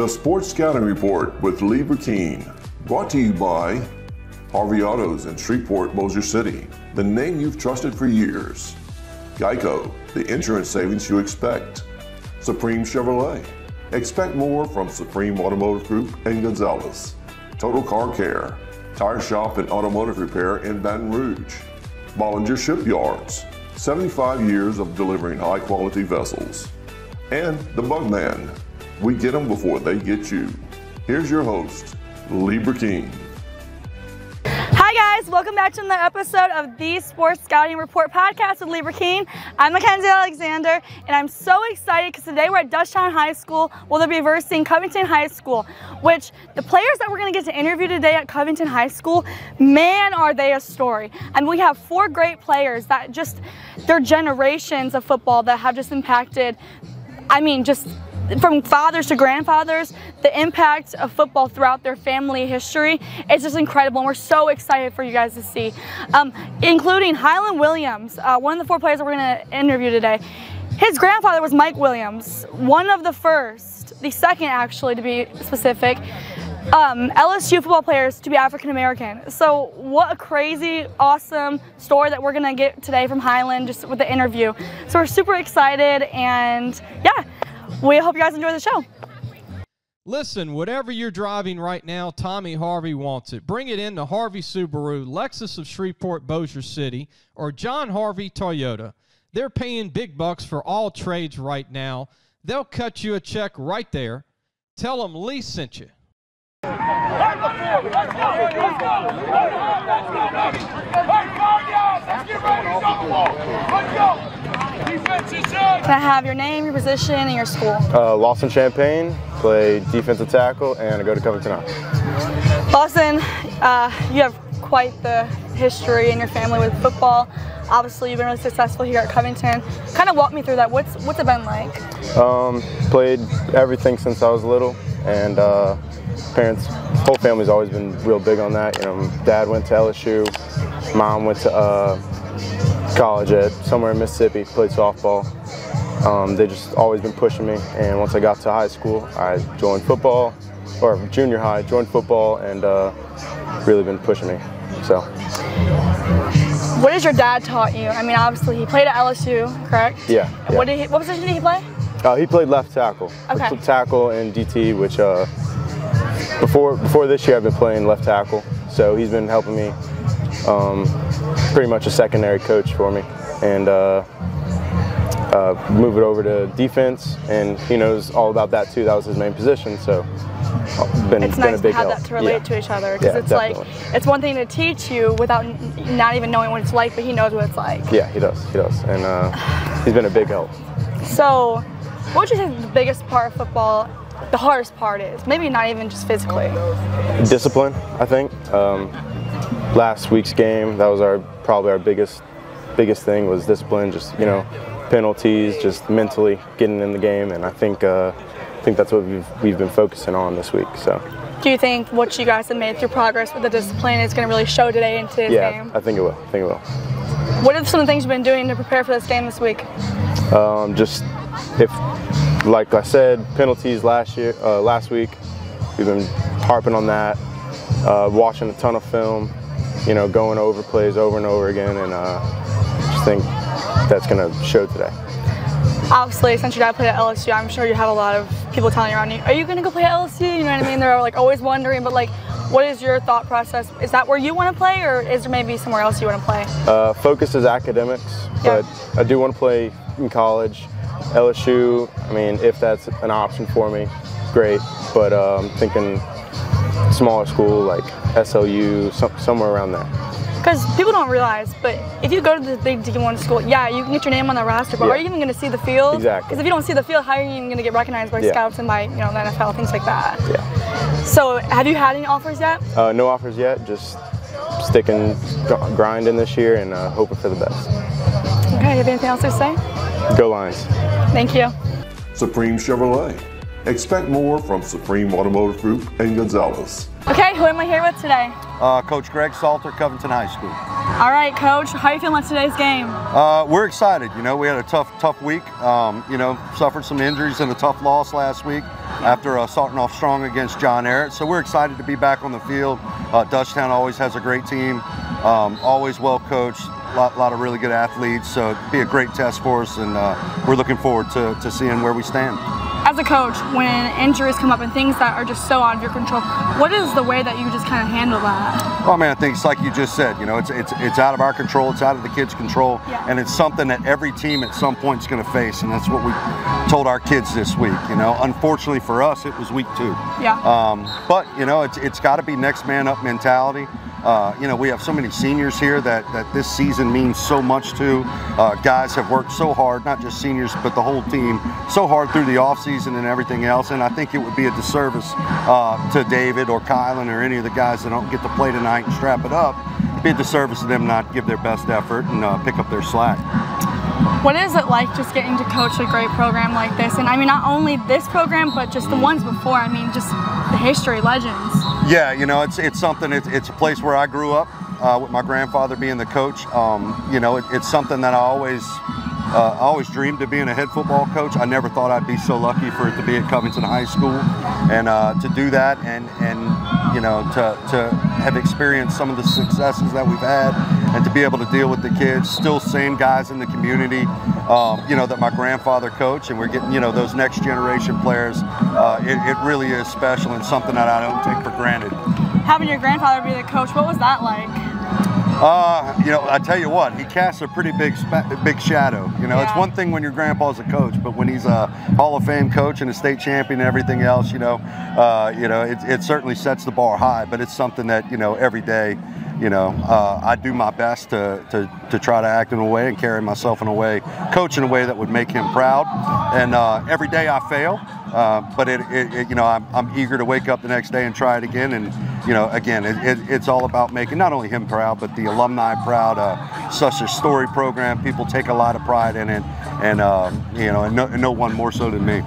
The Sports Scouting Report with Lee Brecheen, brought to you by Harvey Autos in Shreveport, Bossier City, the name you've trusted for years. Geico, the insurance savings you expect. Supreme Chevrolet. Expect more from Supreme Automotive Group and Gonzales. Total Car Care. Tire Shop and Automotive Repair in Baton Rouge. Bollinger Shipyards. 75 years of delivering high quality vessels. And The Bugman. We get them before they get you. Here's your host, Lee Brecheen. Hi guys, welcome back to another episode of the Sports Scouting Report podcast with Lee Brecheen. I'm Mackenzie Alexander and I'm so excited because today we're at Dutchtown High School. Well, they'll be versing Covington High School, which the players that we're going to get to interview today at Covington High School, man, are they a story. And we have four great players that just, they're generations of football that have just impacted, I mean, just from fathers to grandfathers, the impact of football throughout their family history is just incredible, and we're so excited for you guys to see, um, including Kylen Williams, uh, one of the four players that we're going to interview today. His grandfather was Mike Williams, one of the first, the second actually to be specific, um, LSU football players to be African American. So what a crazy, awesome story that we're gonna get today from Kylen just with the interview. So we're super excited and yeah, we hope you guys enjoy the show. Listen, whatever you're driving right now, Tommy Harvey wants it. Bring it in to Harvey Subaru, Lexus of Shreveport, Bossier City, or John Harvey Toyota. They're paying big bucks for all trades right now. They'll cut you a check right there. Tell them Lee sent you. Can I have your name, your position, and your school? Uh, Lawson Champagne, play defensive tackle, and I go to Covington High. Lawson, uh, you have quite the history in your family with football. Obviously, you've been really successful here at Covington. Kind of walk me through that. What's what's it been like? Um, played everything since I was little, and uh, parents, whole family's always been real big on that. You know, dad went to LSU, mom went to uh, college at somewhere in Mississippi, played softball. Um, they just always been pushing me, and once I got to high school, I joined football, or junior high, joined football, and uh, really been pushing me. So. What has your dad taught you? I mean, obviously he played at LSU, correct? Yeah. yeah. What did he, what position did he play? Uh, he played left tackle. Okay. Tackle and DT, which uh, before before this year I've been playing left tackle. So he's been helping me, um, pretty much a secondary coach for me, and uh, uh, move it over to defense. And he knows all about that too. That was his main position. So been, it's been nice a big to have help. that to relate yeah. to each other because Yeah, it's definitely. like it's one thing to teach you without not even knowing what it's like, but he knows what it's like. Yeah, he does. He does, and uh, he's been a big help. So, what would you say the biggest part of football, the hardest part is? Maybe not even just physically. discipline i think um, last week's game that was our probably our biggest biggest thing was discipline just you know penalties just mentally getting in the game and i think uh, i think that's what we've, we've been focusing on this week so Do you think what you guys have made through progress with the discipline is going to really show today in today's yeah game? i think it will i think it will What are some of the things you've been doing to prepare for this game this week? um, just if like i said penalties last year uh, last week we've been harping on that uh, watching a ton of film you know going over plays over and over again and uh, just think that's going to show today Obviously, since your dad played at LSU, I'm sure you have a lot of people telling you around you, "Are you going to go play at LSU?" You know what I mean? They're like always wondering, but like, what is your thought process? Is that where you want to play, or is there maybe somewhere else you want to play? Uh, focus is academics, Yeah. but I do want to play in college. LSU, I mean, if that's an option for me, great. But uh, I'm thinking smaller school like SLU, some, somewhere around there. Because people don't realize, but if you go to the big D1 school, yeah, you can get your name on the roster, but Yeah. are you even going to see the field? Exactly. Because if you don't see the field, how are you even going to get recognized by Yeah. scouts and by you know the NFL, things like that? Yeah. So, have you had any offers yet? Uh, no offers yet, just sticking, grinding this year and uh, hoping for the best. Okay, you have anything else to say? Go Lions. Thank you. Supreme Chevrolet. Expect more from Supreme Automotive Group and Gonzales. Okay, who am I here with today? Uh, Coach Greg Salter, Covington High School. All right, Coach. How are you feeling about today's game? Uh, we're excited. You know, we had a tough, tough week. Um, you know, suffered some injuries and a tough loss last week after uh, starting off strong against John Ehret. So we're excited to be back on the field. Uh, Dutchtown always has a great team, um, always well coached, a lot, lot, of really good athletes. So it'll be a great test for us, and uh, we're looking forward to, to seeing where we stand as a coach, when injuries come up and things that are just so out of your control, what is the way that you just kind of handle that? Well, I mean, I think it's like you just said. You know, it's it's it's out of our control. It's out of the kids' control, yeah. and it's something that every team at some point is going to face, and that's what we told our kids this week. You know, unfortunately for us, it was week two. Yeah. Um, but you know, it's it's got to be next man up mentality. Uh, you know, we have so many seniors here that, that this season means so much to. Uh, guys have worked so hard, not just seniors, but the whole team, so hard through the offseason and everything else. And I think it would be a disservice uh, to David or Kylen or any of the guys that don't get to play tonight and strap it up. It'd be a disservice to them not give their best effort and uh, pick up their slack. What is it like just getting to coach a great program like this? And I mean, not only this program, but just the ones before. I mean, just the history, legends. Yeah, you know, it's it's something. It's, it's a place where I grew up uh, with my grandfather being the coach. Um, you know, it, it's something that I always uh, I always dreamed of being a head football coach. I never thought I'd be so lucky for it to be at Covington High School, and uh, to do that, and and you know, to to have experienced some of the successes that we've had, and to be able to deal with the kids, still same guys in the community, um, you know, that my grandfather coached, and we're getting you know those next generation players. Uh, it, it really is special and something that I don't take for granted. Having your grandfather be the coach, what was that like? Uh, you know, I tell you what, he casts a pretty big, big shadow. You know, yeah. it's one thing when your grandpa's a coach, but when he's a Hall of Fame coach and a state champion and everything else, you know, uh, you know, it, it certainly sets the bar high. But it's something that you know every day you know, uh, I do my best to, to, to, try to act in a way and carry myself in a way, coach in a way that would make him proud. And uh, every day I fail, uh, but it, it, it, you know, I'm, I'm, eager to wake up the next day and try it again. And you know, again, it's all about making not only him proud, but the alumni proud. Uh, such a story program, people take a lot of pride in it, and um, you know, and no, no one more so than me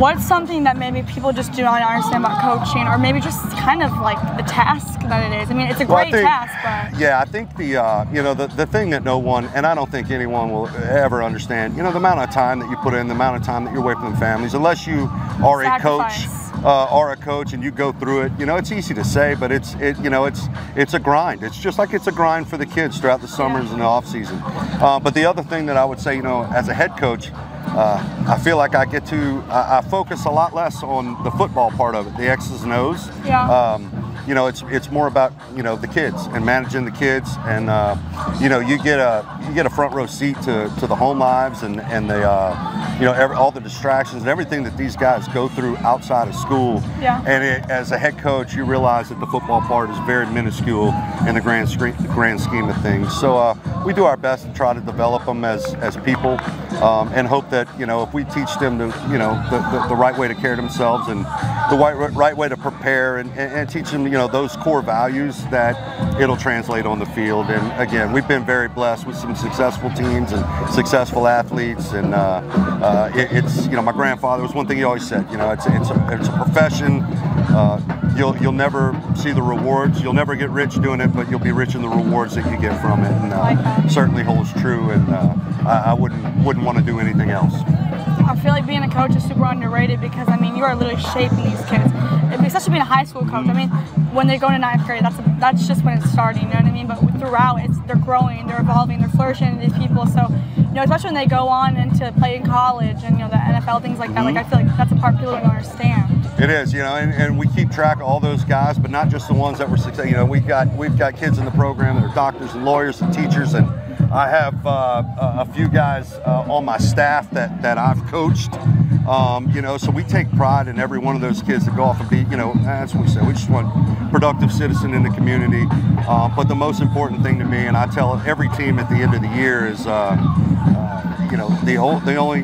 what's something that maybe people just do not understand about coaching or maybe just kind of like the task that it is i mean it's a great well, think, task but yeah i think the uh, you know the, the thing that no one and i don't think anyone will ever understand you know the amount of time that you put in the amount of time that you're away from the families unless you are Sacrifice. a coach uh, are a coach and you go through it, you know, it's easy to say, but it's it, you know, it's it's a grind. It's just like it's a grind for the kids throughout the summers yeah. and the off season. Uh, but the other thing that I would say, you know, as a head coach, uh, I feel like I get to I, I, focus a lot less on the football part of it, the X's and O's. Yeah. Um, you know, it's it's more about you know the kids and managing the kids, and uh, you know you get a you get a front row seat to, to the home lives and and the uh, you know every, all the distractions and everything that these guys go through outside of school. Yeah. And it, as a head coach, you realize that the football part is very minuscule in the grand screen, grand scheme of things. So uh, we do our best to try to develop them as as people, um, and hope that you know if we teach them the you know the, the, the right way to care themselves and the right right way to prepare and, and, and teach them you know those core values that it'll translate on the field. And again, we've been very blessed with some successful teams and successful athletes. And uh, uh, it, it's you know my grandfather was one thing he always said. You know, it's it's a, it's a profession. Uh, you'll you'll never see the rewards. You'll never get rich doing it, but you'll be rich in the rewards that you get from it. And uh, certainly holds true. And uh, I, I wouldn't wouldn't want to do anything else. I feel like being a coach is super underrated because I mean you are literally shaping these kids, especially being a high school coach. I mean, when they go going to ninth grade, that's a, that's just when it's starting. You know what I mean? But throughout, it's they're growing, they're evolving, they're flourishing. These people, so you know, especially when they go on into play in college and you know the NFL things like that. Like I feel like that's a part people don't understand. It is, you know, and, and we keep track of all those guys, but not just the ones that were successful. You know, we've got we've got kids in the program that are doctors and lawyers and teachers and I have uh, a few guys uh, on my staff that, that I've coached. Um, you know, so we take pride in every one of those kids that go off and be, you know, that's what we say. We just want productive citizen in the community. Uh, but the most important thing to me, and I tell every team at the end of the year, is, uh, uh, you know, the, the only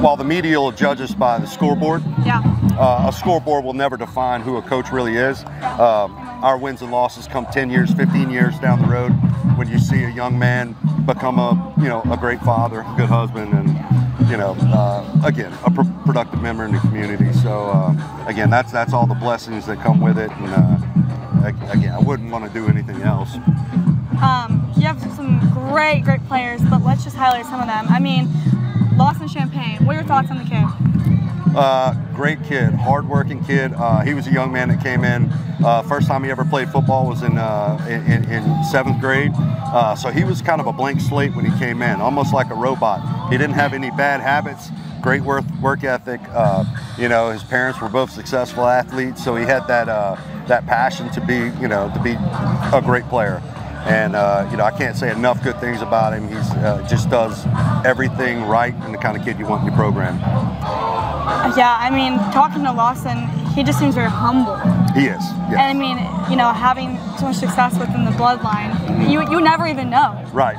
while the media will judge us by the scoreboard, yeah. uh, a scoreboard will never define who a coach really is. Uh, our wins and losses come 10 years, 15 years down the road when you see a young man become a you know a great father, a good husband, and you know, uh, again, a pr- productive member in the community. So uh, again, that's that's all the blessings that come with it. And uh, again, I wouldn't want to do anything else. Um, you have some great, great players, but let's just highlight some of them. I mean, Lawson Champagne. What are your thoughts on the kid? Uh, great kid, hardworking kid. Uh, he was a young man that came in. Uh, first time he ever played football was in uh, in, in, seventh grade. Uh, so he was kind of a blank slate when he came in, almost like a robot. He didn't have any bad habits. Great work work ethic. Uh, you know, his parents were both successful athletes, so he had that uh, that passion to be you know to be a great player. And uh, you know, I can't say enough good things about him. He's uh, just does everything right and the kind of kid you want in your program. Yeah, I mean, talking to Lawson, he just seems very humble. He is. Yes. And I mean, you know, having so much success within the bloodline, you you never even know. Right.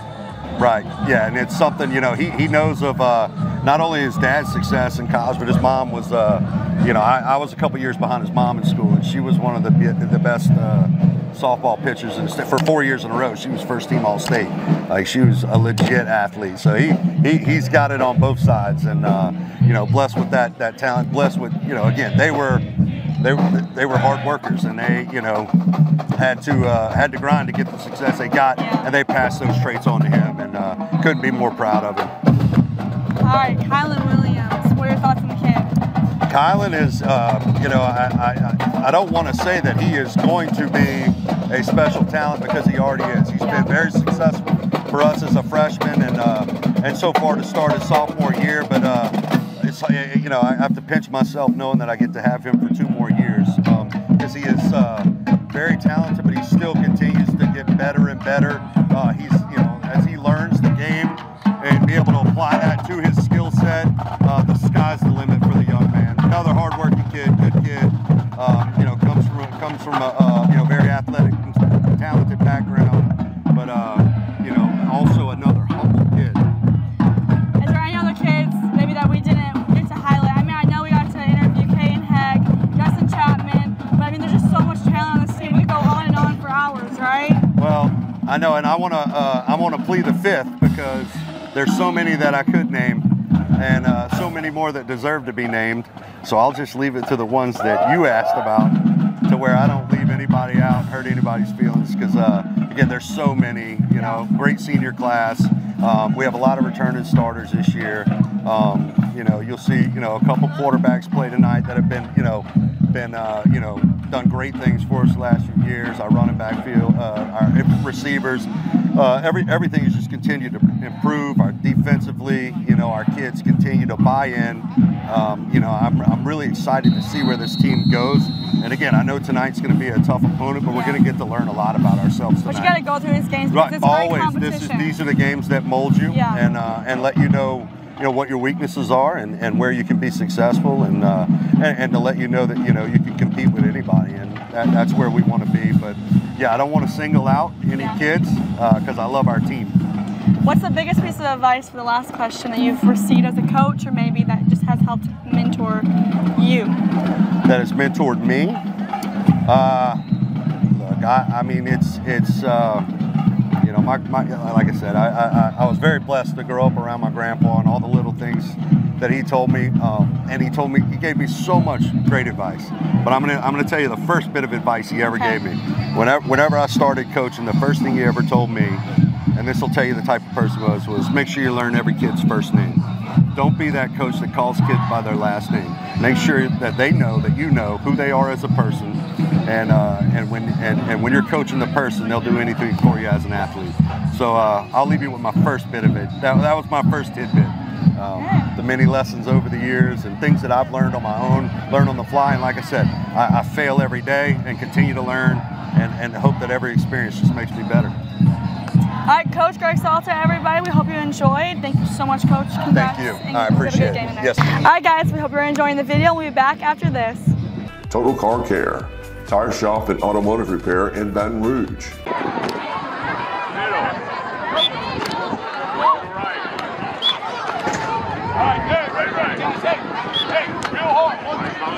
Right. Yeah, and it's something you know he, he knows of uh, not only his dad's success in college, but his mom was uh, you know I, I was a couple years behind his mom in school, and she was one of the the best. Uh, softball pitchers in for four years in a row. She was first team All State. Like she was a legit athlete. So he, he he's got it on both sides, and uh, you know, blessed with that that talent. Blessed with you know, again, they were they were they were hard workers, and they you know had to uh, had to grind to get the success they got, and they passed those traits on to him, and uh, couldn't be more proud of him. All right, Kylen Williams, what are your thoughts on the kid? Kylen is, uh, you know, I, I, I don't want to say that he is going to be a special talent because he already is. He's been very successful for us as a freshman and uh, and so far to start his sophomore year. But uh, it's you know I have to pinch myself knowing that I get to have him for two more years um, he is uh, that I could name and uh, so many more that deserve to be named. So I'll just leave it to the ones that you asked about, to where I don't leave anybody out, hurt anybody's feelings, because uh, again, there's so many. You know, great senior class. Um, we have a lot of returning starters this year. Um, you know, you'll see, you know, a couple quarterbacks play tonight that have been, you know, been, uh, you know, done great things for us the last few years. Our running back field, uh, our receivers, uh, every everything has just continued to improve. Our defensively, you know, our kids continue to buy in. Um, you know, I'm, I'm really excited to see where this team goes. And again, I know tonight's going to be a tough opponent, but we're going to get to learn a lot about ourselves tonight. But you got to go through these games right. it's Always, this is these are the games that mold you yeah. and uh, and let you know you know what your weaknesses are and, and where you can be successful and, uh, and, and to let you know that you know you can compete with anybody and that, that's where we want to be. But yeah, I don't want to single out any yeah. kids because uh, I love our team. What's the biggest piece of advice for the last question that you've received as a coach, or maybe that just has helped mentor you? That has mentored me. Uh, look, I, I mean, it's it's. Uh, know, my, my, like I said, I, I, I, was very blessed to grow up around my grandpa and all the little things that he told me. Um, and he told me, he gave me so much great advice. But I'm gonna, I'm gonna tell you the first bit of advice he ever okay. gave me. Whenever, whenever I started coaching, the first thing he ever told me, and this will tell you the type of person was, was make sure you learn every kid's first name. Don't be that coach that calls kids by their last name. Make sure that they know that you know who they are as a person and uh, and when and, and when you're coaching the person, they'll do anything for you as an athlete. So uh, I'll leave you with my first bit of it. That, that was my first tidbit. Um, the many lessons over the years and things that I've learned on my own, learn on the fly. And like I said, I, I fail every day and continue to learn and, and hope that every experience just makes me better. All right, Coach Greg Salter, everybody, we hope you enjoyed. Thank you so much, Coach. Congrats. Thank you. I appreciate it. Yes. All right, guys, we hope you're enjoying the video. We'll be back after this. Total Car Care, tire shop and automotive repair in Baton Rouge.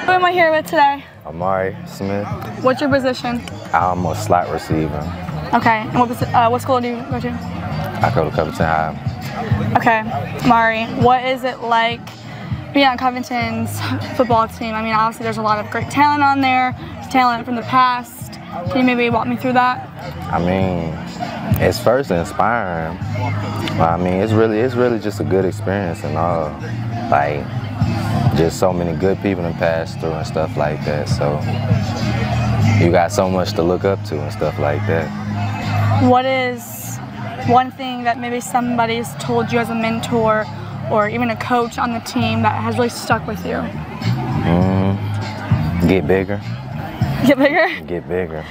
Who am I here with today? Amari Smith. What's your position? I'm a slot receiver. Okay, and what, uh, what school do you go to? I go to Covington High. Okay, Mari, what is it like being on Covington's football team? I mean, obviously there's a lot of great talent on there, talent from the past. Can you maybe walk me through that? I mean, it's first inspiring. I mean, it's really, it's really just a good experience and all. Like, just so many good people to pass through and stuff like that. So you got so much to look up to and stuff like that. What is one thing that maybe somebody's told you as a mentor or even a coach on the team that has really stuck with you? Mm, get bigger. Get bigger? Get bigger.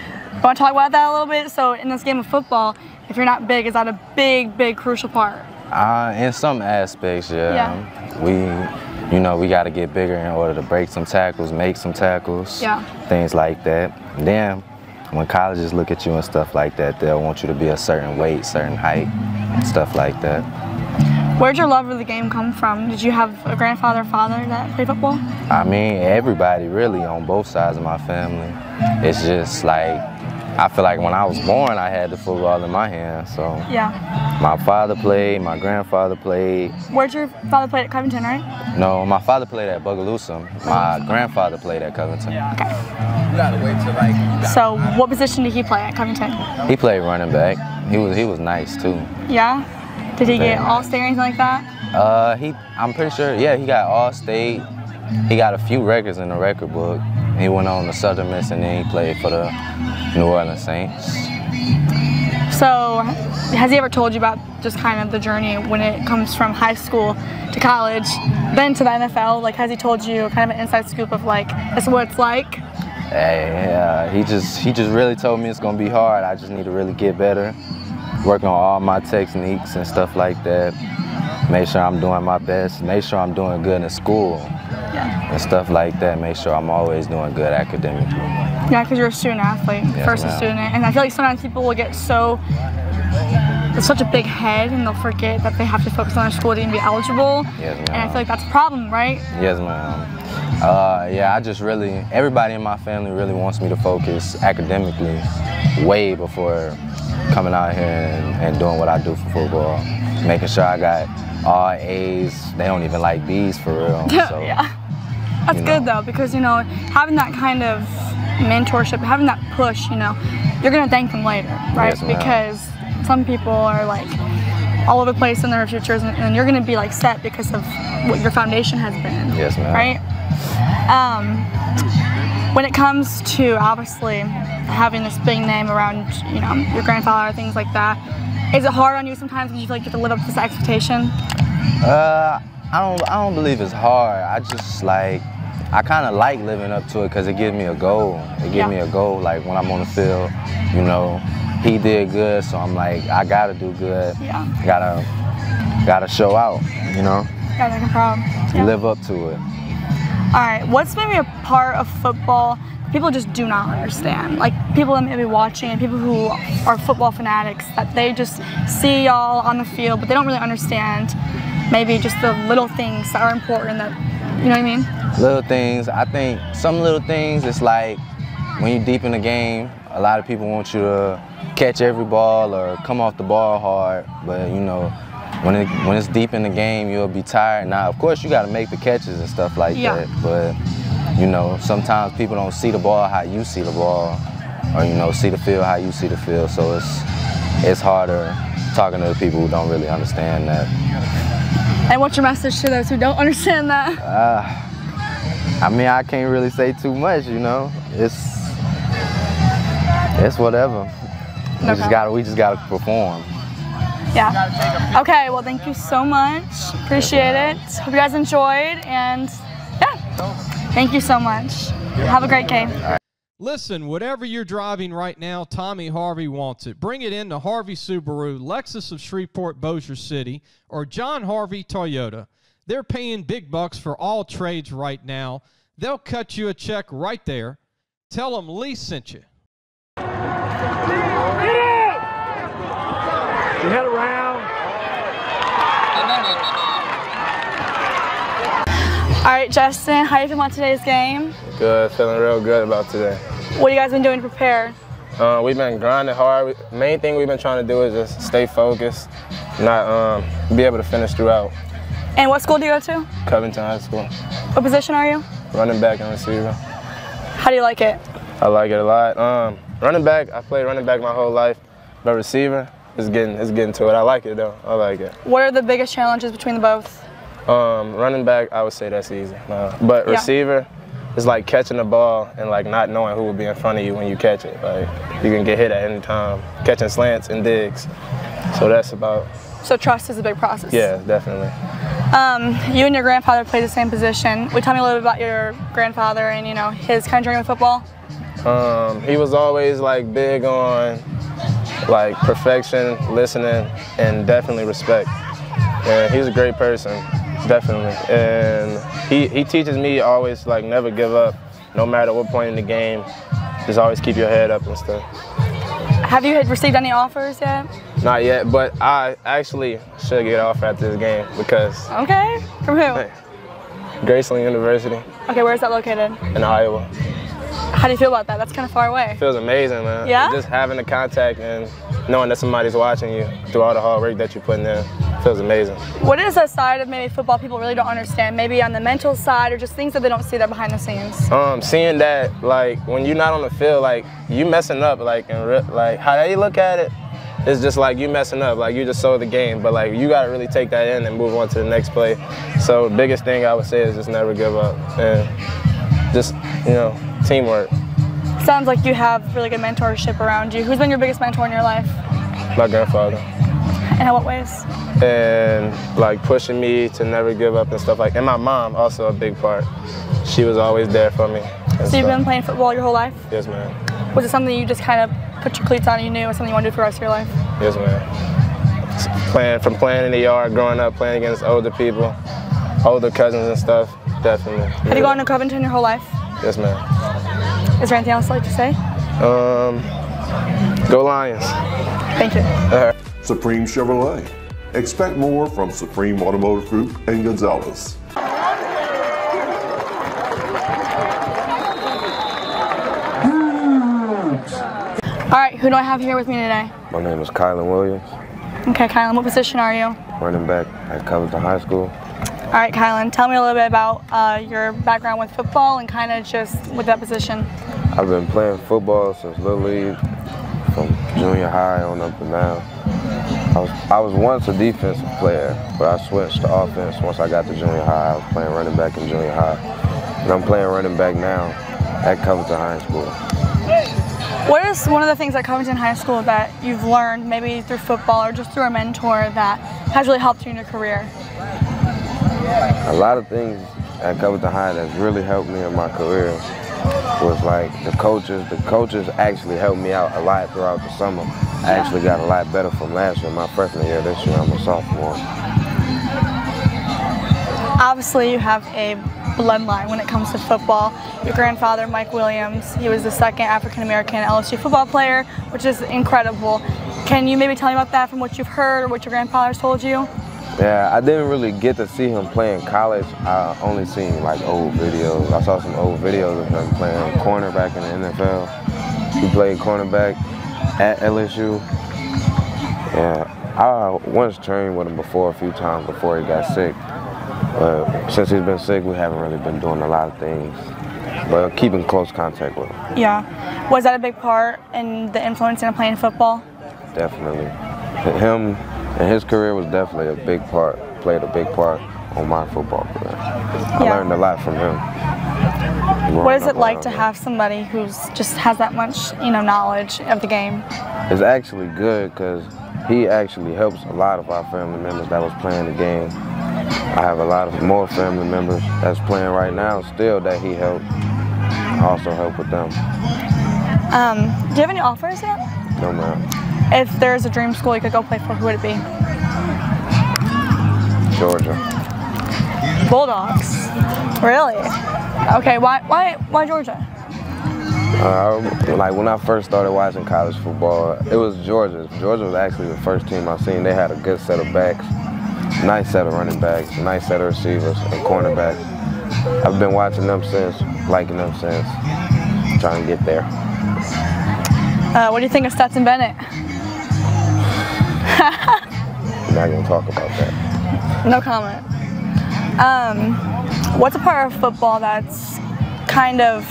Want to talk about that a little bit? So in this game of football, if you're not big, is that a big, big, crucial part? Uh, in some aspects, yeah. Yeah. We, you know, we got to get bigger in order to break some tackles, make some tackles, Yeah. things like that. Then, when colleges look at you and stuff like that, they'll want you to be a certain weight, certain height, stuff like that. Where'd your love of the game come from? Did you have a grandfather father that played football? I mean, everybody really on both sides of my family. It's just like, I feel like when I was born, I had the football in my hand. So Yeah. my father played, my grandfather played. Where'd your father play at Covington, right? No, my father played at Bogalusa. My grandfather played at Covington. Okay. So what position did he play at Covington? He played running back. He was he was nice too. Yeah? Did he Very get all state or anything like that? Uh, he I'm pretty sure. Yeah, he got all state. He got a few records in the record book. He went on to Southern Miss and then he played for the New Orleans Saints. So has he ever told you about just kind of the journey when it comes from high school to college, then to the NFL? Like has he told you kind of an inside scoop of like this is what it's like? Hey, uh, he just he just really told me it's gonna be hard. I just need to really get better, work on all my techniques and stuff like that. Make sure I'm doing my best. Make sure I'm doing good in school Yeah. and stuff like that. Make sure I'm always doing good academically. Yeah, because you're a student athlete, Yes, first a student, and I feel like sometimes people will get so it's such a big head and they'll forget that they have to focus on their school to even be eligible. Yes, and I feel like that's a problem, right? Yes, ma'am. Uh, yeah, I just really, everybody in my family really wants me to focus academically way before coming out here and, and doing what I do for football. Making sure I got all A's. They don't even like B's for real. So, yeah. That's you good though, because you know, having that kind of mentorship, having that push, you know, you're gonna thank them later, right? Yes, because some people are like all over the place in their futures, and, and you're gonna be like set because of what your foundation has been. Yes, ma'am. Right. Um, when it comes to obviously having this big name around, you know, your grandfather or things like that, is it hard on you sometimes because you feel like you have to live up to this expectation? Uh, I don't, I don't believe it's hard. I just like, I kind of like living up to it because it gives me a goal. It gives Yeah. me a goal. Like when I'm on the field, you know, he did good, so I'm like, I gotta do good. Yeah. Gotta, gotta show out. You know, Yeah, like a problem. Yeah. live up to it. All right, what's maybe a part of football people just do not understand? Like people that may be watching and people who are football fanatics that they just see y'all on the field, but they don't really understand maybe just the little things that are important that, you know what I mean? Little things. I think some little things. It's like when you're deep in the game, a lot of people want you to catch every ball or come off the ball hard. But you know, when it when it's deep in the game, you'll be tired. Now, of course, you got to make the catches and stuff like Yeah. that. But you know, sometimes people don't see the ball how you see the ball, or you know, see the field how you see the field. So it's it's harder talking to the people who don't really understand that. And what's your message to those who don't understand that? Uh, I mean, I can't really say too much, you know. It's it's whatever. We just gotta we just gotta perform. Yeah. Okay, well, thank you so much. Appreciate it. Hope you guys enjoyed, and thank you so much. Have a great game. Listen, whatever you're driving right now, Tommy Harvey wants it. Bring it in to Harvey Subaru, Lexus of Shreveport, Bossier City, or John Harvey Toyota. They're paying big bucks for all trades right now. They'll cut you a check right there. Tell them Lee sent you. You head around. All right, Justin, how are you feeling about today's game? Good, feeling real good about today. What have you guys been doing to prepare? Uh, we've been grinding hard. Main thing we've been trying to do is just stay focused, not um, be able to finish throughout. And what school do you go to? Covington High School, What position are you? running back and receiver. How do you like it? I like it a lot. Um, running back, I played running back my whole life, but receiver, it's getting it's getting to it. I like it though. I like it. What are the biggest challenges between the both? Um, running back, I would say that's easy. Uh, but Yeah. receiver, it's like catching the ball and like not knowing who will be in front of you when you catch it. Like you can get hit at any time, catching slants and digs. So that's about So trust is a big process. yeah, definitely. Um, you and your grandfather played the same position. Would you tell me a little bit about your grandfather and you know his kind of journey with football? Um, he was always like big on like perfection, listening, and definitely respect. And he's a great person, definitely. And he, he teaches me always like never give up, no matter what point in the game. Just always keep your head up and stuff. Have you had received any offers yet? Not yet, but I actually should get off after this game because Okay. From who? Graceland University Okay, where is that located? in Iowa How do you feel about that? That's kind of far away. feels amazing, man. Yeah? Just having the contact and knowing that somebody's watching you through all the hard work that you're putting in feels amazing. What is a side of maybe football people really don't understand? Maybe on the mental side or just things that they don't see that behind the scenes. Um, seeing that, like, when you're not on the field, like, you messing up, like, and like, how they look at it, it's just like you messing up, like, you just sold the game, but like, you gotta really take that in and move on to the next play. So, the biggest thing I would say is just never give up and just, you know, teamwork. Sounds like you have really good mentorship around you. Who's been your biggest mentor in your life? My grandfather. And in what ways? and like pushing me to never give up and stuff like and my mom also a big part she was always there for me So you've been playing football your whole life? yes ma'am Was it something you just kind of put your cleats on and you knew it was something you want to do for the rest of your life? yes ma'am playing from playing in the yard growing up playing against older people older cousins and stuff definitely Have you gone to Covington your whole life? yes ma'am Is there anything else you'd like to say? um go lions Thank you. Supreme Chevrolet. Expect more from Supreme Automotive Group and Gonzales. All right, who do I have here with me today? My name is Kylen Williams, Okay, Kylen, what position are you? running back at Covington High School. All right, Kylen, tell me a little bit about uh, your background with football and kind of just with that position. I've been playing football since Little League, from junior high on up and down. I was, I was once a defensive player, but I switched to offense once I got to junior high. I was playing running back in junior high. And I'm playing running back now at Covington High School. What is one of the things at Covington High School that you've learned, maybe through football or just through a mentor, that has really helped you in your career? A lot of things at Covington High that's really helped me in my career was like the coaches. The coaches actually helped me out a lot throughout the summer. I actually got a lot better from last year, my freshman year. This year I'm a sophomore. Obviously, you have a bloodline when it comes to football. Your grandfather, Mike Williams, he was the second African American LSU football player, which is incredible. Can you maybe tell me about that from what you've heard or what your grandfather's told you? Yeah, I didn't really get to see him play in college. I only seen like old videos. I saw some old videos of him playing cornerback in the NFL. He played cornerback at LSU. Yeah, I once trained with him before a few times before he got sick. But since he's been sick, we haven't really been doing a lot of things. But keeping close contact with him, Yeah. Was that a big part in the influence in playing football? definitely. Him and his career was definitely a big part, played a big part on my football career. I learned a lot from him. What is it like to have somebody who's just has that much, you know, knowledge of the game? It's actually good because he actually helps a lot of our family members that was playing the game. I have a lot of more family members that's playing right now still that he helped. I also help with them. Um, do you have any offers yet? No man, If there's a dream school you could go play for, who would it be? Georgia. Bulldogs. Really? Okay. Why? Why? Why Georgia? Uh, like when I first started watching college football, it was Georgia. Georgia was actually the first team I seen. They had a good set of backs, nice set of running backs, nice set of receivers and cornerbacks. I've been watching them since, liking them since, trying to get there. Uh, what do you think of Stetson Bennett? I'm not gonna talk about that. No comment. Um, what's a part of football that's kind of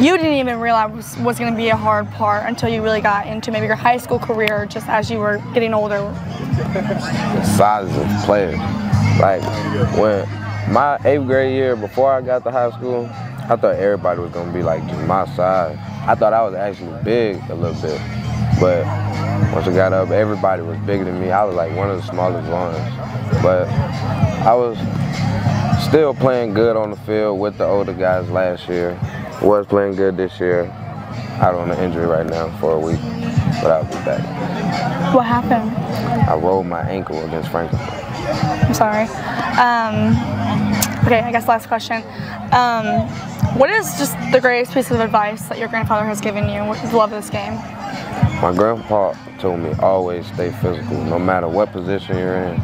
you didn't even realize was, was going to be a hard part until you really got into maybe your high school career, just as you were getting older? The size of the players. Like when my eighth grade year, before I got to high school, I thought everybody was gonna be like just my size. I thought I was actually big a little bit, but once I got up, everybody was bigger than me. I was like one of the smallest ones, but I was still playing good on the field with the older guys last year. Was playing good this year. Out on an injury right now for a week, but I'll be back. What happened? I rolled my ankle against Franklin. I'm sorry. Um, okay, I guess last question. Um, what is just the greatest piece of advice that your grandfather has given you the love this game? My grandpa told me always stay physical. No matter what position you're in,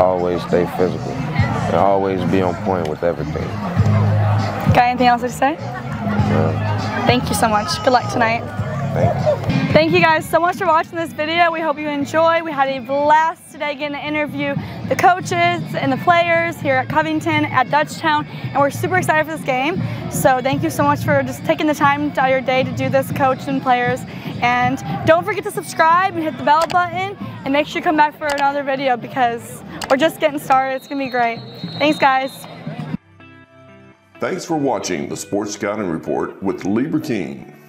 always stay physical. And always be on point with everything. Got anything else to say? Yeah. Thank you so much. Good luck tonight. Thank you. Thank you guys so much for watching this video. We hope you enjoy. We had a blast today getting to interview the coaches and the players here at Covington, at Dutchtown, and we're super excited for this game. So thank you so much for just taking the time out of your day to do this, coach and players. And don't forget to subscribe and hit the bell button, and make sure you come back for another video because we're just getting started. It's gonna be great. Thanks, guys. Thanks for watching the Sports Scouting Report with Lee Brecheen.